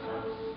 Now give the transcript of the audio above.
Jesus.